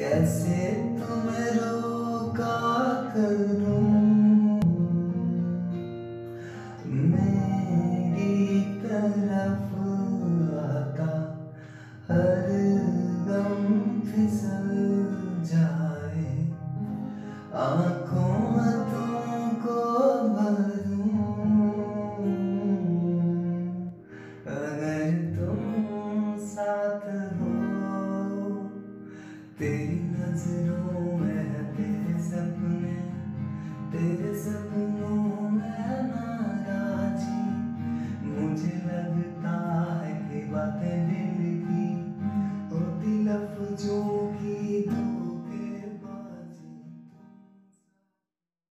कैसे तुम रोका करूँ? मेरी तरफ़ आता हर गम फिसल जाए। आँखों तेरी नज़रों में है तेरे सपने, तेरे सपनों में नाराजी मुझे लगता है कि बातें दिल की होती लफ्जों की